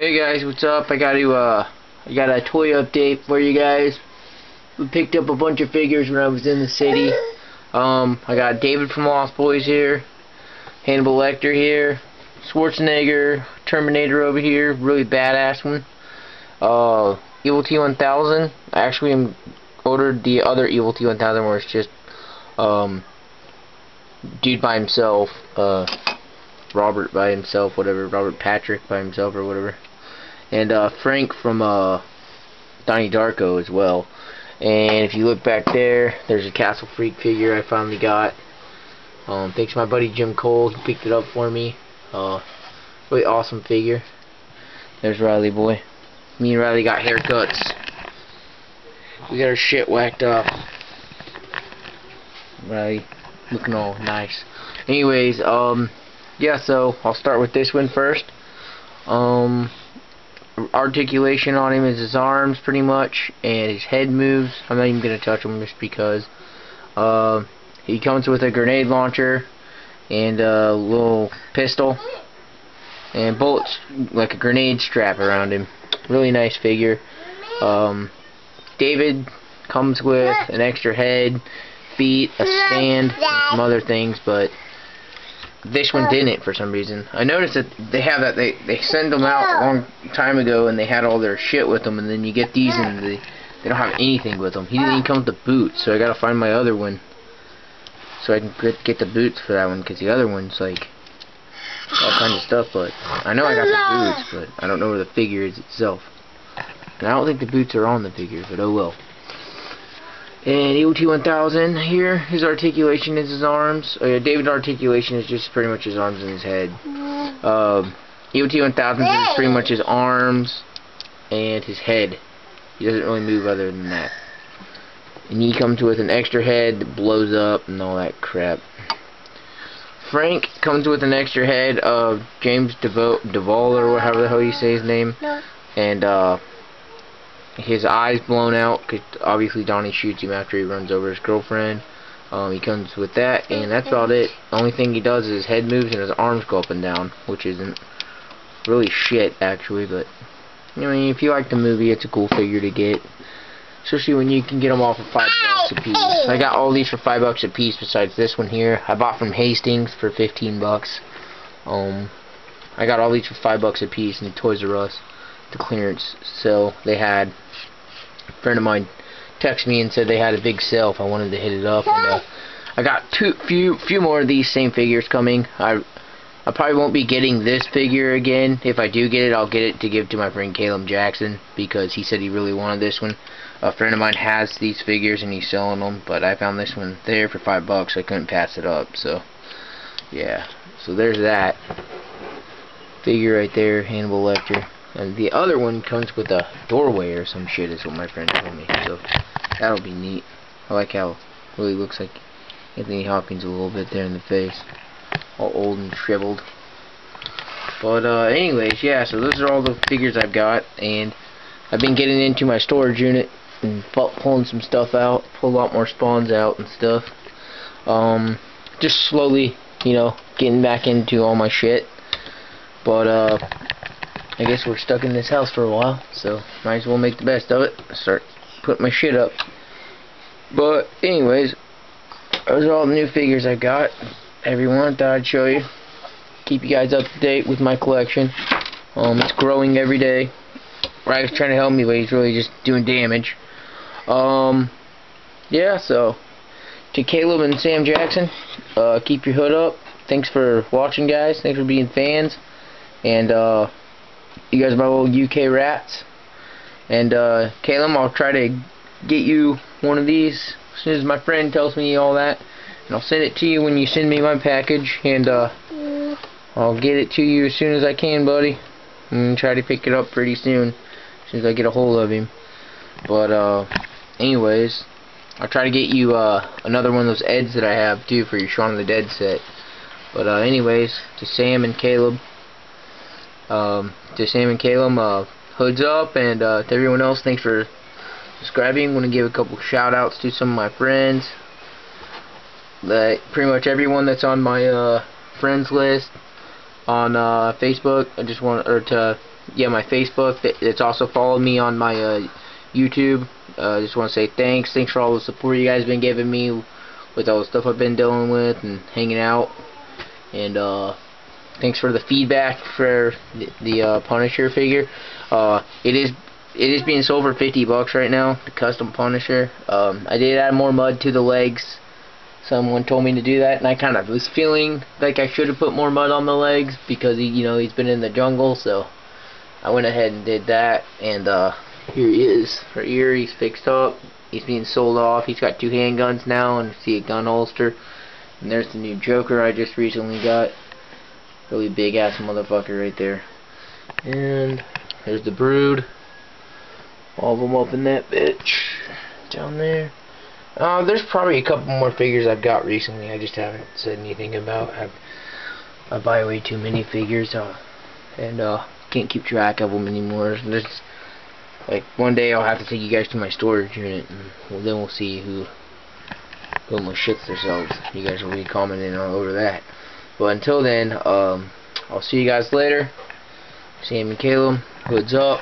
Hey guys, what's up? I got to uh I got a toy update for you guys. We picked up a bunch of figures when I was in the city. Um I got David from Lost Boys here, Hannibal Lecter here, Schwarzenegger, Terminator over here, really badass one. Uh Evil T1000. I actually ordered the other Evil T1000 where it's just um dude by himself, uh Robert by himself, whatever, Robert Patrick by himself or whatever. And uh, Frank from uh, Donnie Darko as well. And if you look back there, there's a Castle Freak figure I finally got. Um, thanks to my buddy Jim Cole, he picked it up for me. Uh, really awesome figure. There's Riley boy. Me and Riley got haircuts. We got our shit whacked off. Riley looking all nice. Anyways, um, yeah, so I'll start with this one first. Um, articulation on him is his arms, pretty much, and his head moves. I'm not even to touch him just because. Uh, he comes with a grenade launcher and a little pistol and bullets like a grenade strap around him. Really nice figure. Um, David comes with an extra head, feet, a stand, and some other things, but this one didn't for some reason. I noticed that they have that they they send them out a long time ago and they had all their shit with them and then you get these and they they don't have anything with them. He didn't even come with the boots, so I gotta find my other one so I can get get the boots for that one because the other one's like all kinds of stuff. But I know I got the boots, but I don't know where the figure is itself. And I don't think the boots are on the figure, but oh well. And Evil T1000 here, his articulation is his arms. Oh yeah, David's articulation is just pretty much his arms and his head. Um, Evil T1000 is pretty much his arms and his head. He doesn't really move other than that. And he comes with an extra head that blows up and all that crap. Frank comes with an extra head of James DeVo Duval or whatever the hell you say his name. And uh, his eyes blown out because obviously Donnie shoots him after he runs over his girlfriend. Um, he comes with that, and that's about it. The only thing he does is his head moves and his arms go up and down, which isn't really shit, actually, but, I mean, if you like the movie, it's a cool figure to get. Especially when you can get them all for five bucks a piece. I got all these for five bucks a piece besides this one here. I bought from Hastings for 15 bucks. Um, I got all these for five bucks a piece in Toys R Us, the clearance sale they had a friend of mine texted me and said they had a big sale if I wanted to hit it up. And uh, I got two, few, few more of these same figures coming. I, I probably won't be getting this figure again. If I do get it, I'll get it to give to my friend Caleb Jackson because he said he really wanted this one. A friend of mine has these figures and he's selling them, but I found this one there for five bucks. I couldn't pass it up, so yeah. So there's that figure right there, Hannibal Lecter. And the other one comes with a doorway or some shit is what my friend told me. So that'll be neat. I like how really looks like Anthony Hopkins a little bit there in the face. All old and shriveled. But uh, anyways, yeah, so those are all the figures I've got. And I've been getting into my storage unit and pulling some stuff out. Pull a lot more spawns out and stuff. Um, just slowly, you know, getting back into all my shit. But, uh, I guess we're stuck in this house for a while, so might as well make the best of it. Start putting my shit up. But anyways, those are all the new figures I got. Everyone thought I'd show you. Keep you guys up to date with my collection. Um, it's growing every day. Ryan's trying to help me, but he's really just doing damage. Um, yeah, so to Caleb and Sam Jackson, uh, keep your hood up. Thanks for watching, guys. Thanks for being fans. And, uh, you guys are my little UK rats. And, uh, Caleb, I'll try to get you one of these as soon as my friend tells me all that. And I'll send it to you when you send me my package. And, uh, I'll get it to you as soon as I can, buddy. And try to pick it up pretty soon. As soon as I get a hold of him. But, uh, anyways, I'll try to get you, uh, another one of those Eds that I have, too, for your Shaun of the Dead set. But, uh, anyways, to Sam and Caleb, um, to Sam and Caleb, uh, hoods up, and uh, to everyone else, thanks for subscribing. I want to give a couple shout outs to some of my friends. That pretty much everyone that's on my uh, friends list on uh, Facebook. I just want or to yeah, my Facebook. It's also followed me on my uh, YouTube. I uh, just want to say thanks. Thanks for all the support you guys have been giving me with all the stuff I've been dealing with and hanging out. And uh, thanks for the feedback for the, the uh, Punisher figure. Uh, it is it is being sold for 50 bucks right now, the custom Punisher. Um, I did add more mud to the legs. Someone told me to do that, and I kind of was feeling like I should have put more mud on the legs because he, you know, he's been in the jungle. So I went ahead and did that, and uh, here he is. Right here, he's fixed up. He's being sold off. He's got two handguns now, and see a gun holster. And there's the new Joker I just recently got. Really big ass motherfucker right there. And there's the Brood. All of them up in that bitch. Down there. Uh, there's probably a couple more figures I've got recently. I just haven't said anything about. I've, I buy way too many figures, uh, and uh, can't keep track of them anymore. There's like one day I'll have to take you guys to my storage unit, and well, then we'll see who who almost shits themselves. You guys will be commenting all over that. But until then, um, I'll see you guys later. Sam and Caleb, hoods up.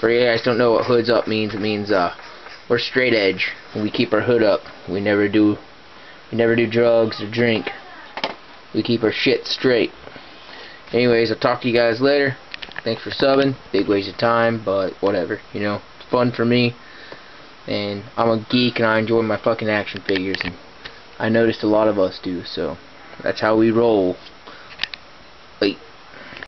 For you guys don't know what hoods up means, it means uh, we're straight edge. We keep our hood up. We never do we never do drugs or drink. We keep our shit straight. Anyways, I'll talk to you guys later. Thanks for subbing. Big waste of time, but whatever. You know, it's fun for me. And I'm a geek and I enjoy my fucking action figures. And I noticed a lot of us do, so that's how we roll. Wait.